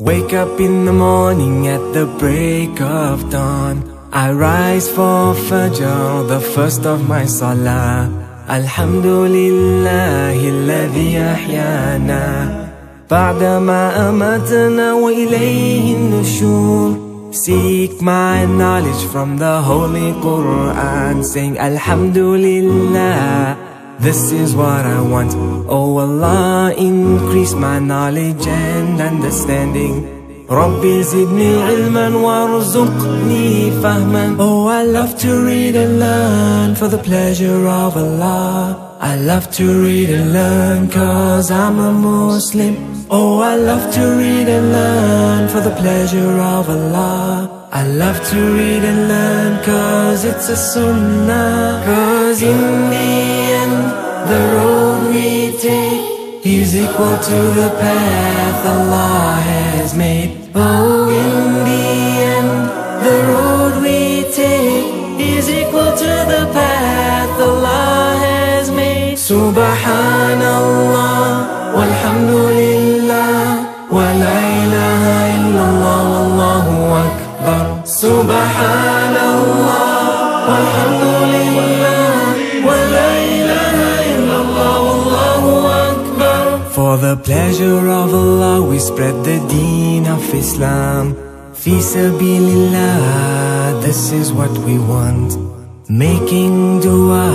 Wake up in the morning at the break of dawn I rise for Fajr, the first of my Salah Alhamdulillah, الذي أحيانا بعدما أماتنا وإليه النشور Seek my knowledge from the Holy Quran Sing Alhamdulillah This is what I want Oh Allah increase my knowledge and understanding ربي زدني علما وارزقني فهما Oh I love to read and learn for the pleasure of Allah I love to read and learn cause I'm a Muslim Oh I love to read and learn for the pleasure of Allah I love to read and learn cause it's a sunnah Cause in the end the road we take is equal to the path Allah has made Oh, in the end, the road we take is equal to the path Allah has made. Subhanallah, spread the deen of Islam. Fi sabilillah, this is what we want. Making dua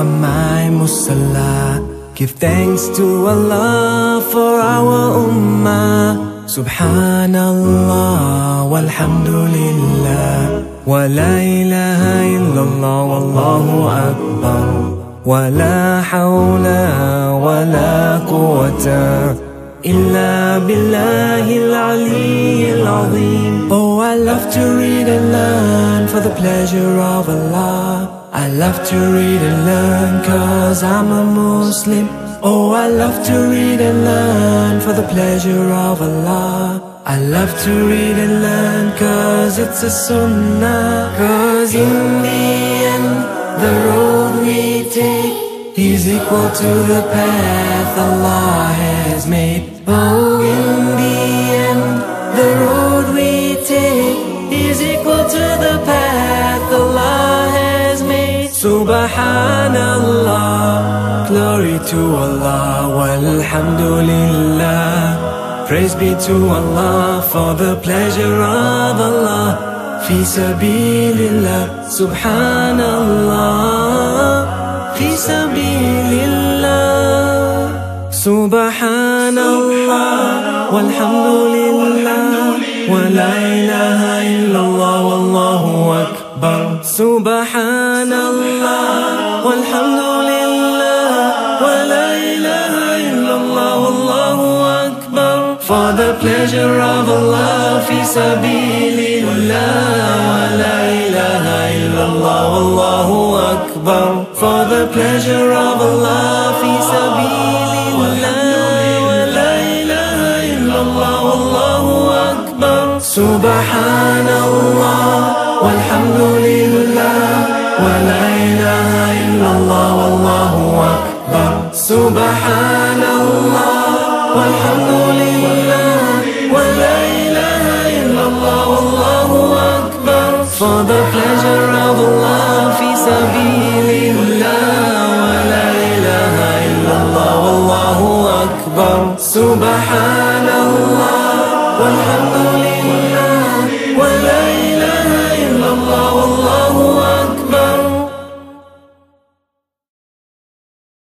on my musalla. Give thanks to Allah for our ummah. Subhanallah, walhamdulillah. Wa la ilaha illallah, wallahu akbar. ولا حول ولا قوة إلا بالله العلي العظيم Oh I love to read and learn for the pleasure of Allah I love to read and learn cause I'm a Muslim Oh I love to read and learn for the pleasure of Allah I love to read and learn cause it's a sunnah Cause in the end the road we take is equal to the path Allah has made. Oh, in the end, the road we take is equal to the path Allah has made. Subhanallah, glory to Allah, walhamdulillah. Praise be to Allah for the pleasure of Allah. في سبيل الله سبحان الله في سبيل الله سبحان الله والحمد لله ولا إله إلا الله والله أكبر. سبحان الله والحمد لله ولا إله إلا الله والله أكبر. For the pleasure of Allah في سبيل الله ولا إله إلا الله والله أكبر. For the pleasure of Allah في سبيل سبحان الله والحمد لله ولا إله إلا الله والله أكبر. سبحان الله والحمد لله ولا إله إلا الله والله أكبر. pleasure of Allah في سبيل الله ولا إله إلا الله والله أكبر. سبحان الله والحمد لله